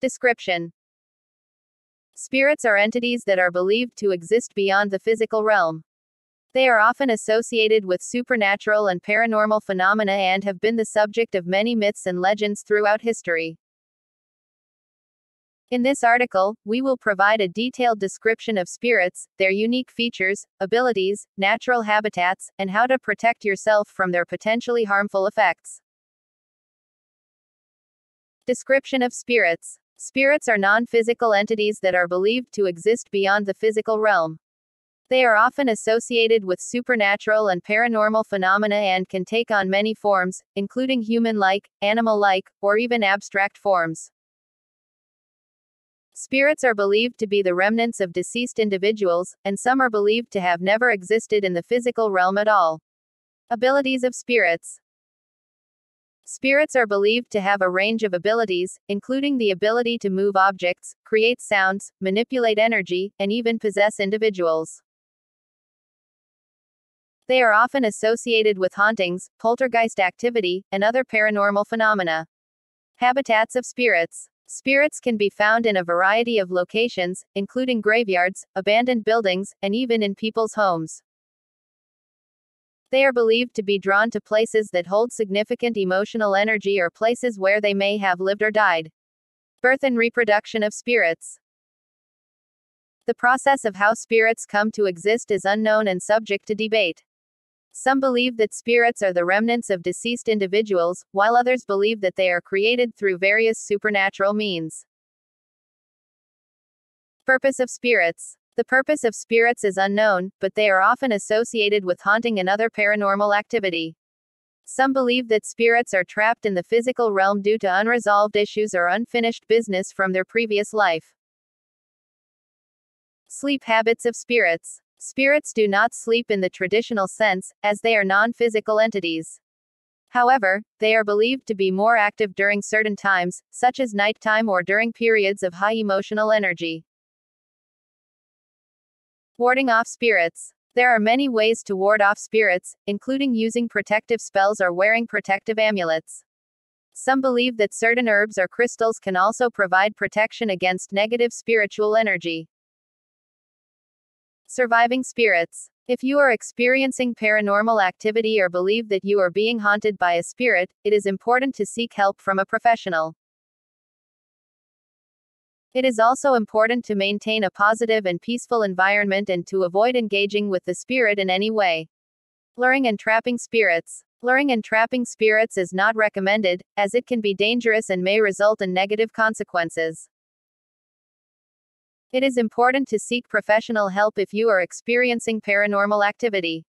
Description Spirits are entities that are believed to exist beyond the physical realm. They are often associated with supernatural and paranormal phenomena and have been the subject of many myths and legends throughout history. In this article, we will provide a detailed description of spirits, their unique features, abilities, natural habitats, and how to protect yourself from their potentially harmful effects. Description of spirits Spirits are non physical entities that are believed to exist beyond the physical realm. They are often associated with supernatural and paranormal phenomena and can take on many forms, including human like, animal like, or even abstract forms. Spirits are believed to be the remnants of deceased individuals, and some are believed to have never existed in the physical realm at all. Abilities of spirits Spirits are believed to have a range of abilities, including the ability to move objects, create sounds, manipulate energy, and even possess individuals. They are often associated with hauntings, poltergeist activity, and other paranormal phenomena. Habitats of spirits. Spirits can be found in a variety of locations, including graveyards, abandoned buildings, and even in people's homes. They are believed to be drawn to places that hold significant emotional energy or places where they may have lived or died. Birth and reproduction of spirits. The process of how spirits come to exist is unknown and subject to debate. Some believe that spirits are the remnants of deceased individuals, while others believe that they are created through various supernatural means. Purpose of spirits. The purpose of spirits is unknown, but they are often associated with haunting and other paranormal activity. Some believe that spirits are trapped in the physical realm due to unresolved issues or unfinished business from their previous life. Sleep habits of spirits. Spirits do not sleep in the traditional sense, as they are non physical entities. However, they are believed to be more active during certain times, such as nighttime or during periods of high emotional energy. Warding off spirits. There are many ways to ward off spirits, including using protective spells or wearing protective amulets. Some believe that certain herbs or crystals can also provide protection against negative spiritual energy. Surviving spirits. If you are experiencing paranormal activity or believe that you are being haunted by a spirit, it is important to seek help from a professional. It is also important to maintain a positive and peaceful environment and to avoid engaging with the spirit in any way. Luring and trapping spirits. Luring and trapping spirits is not recommended, as it can be dangerous and may result in negative consequences. It is important to seek professional help if you are experiencing paranormal activity.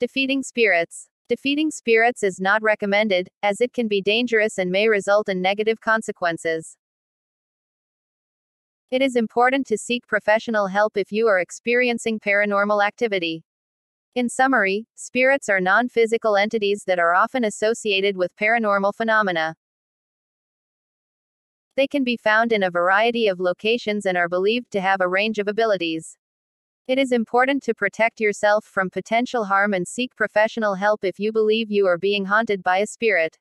Defeating spirits. Defeating spirits is not recommended, as it can be dangerous and may result in negative consequences. It is important to seek professional help if you are experiencing paranormal activity. In summary, spirits are non physical entities that are often associated with paranormal phenomena. They can be found in a variety of locations and are believed to have a range of abilities. It is important to protect yourself from potential harm and seek professional help if you believe you are being haunted by a spirit.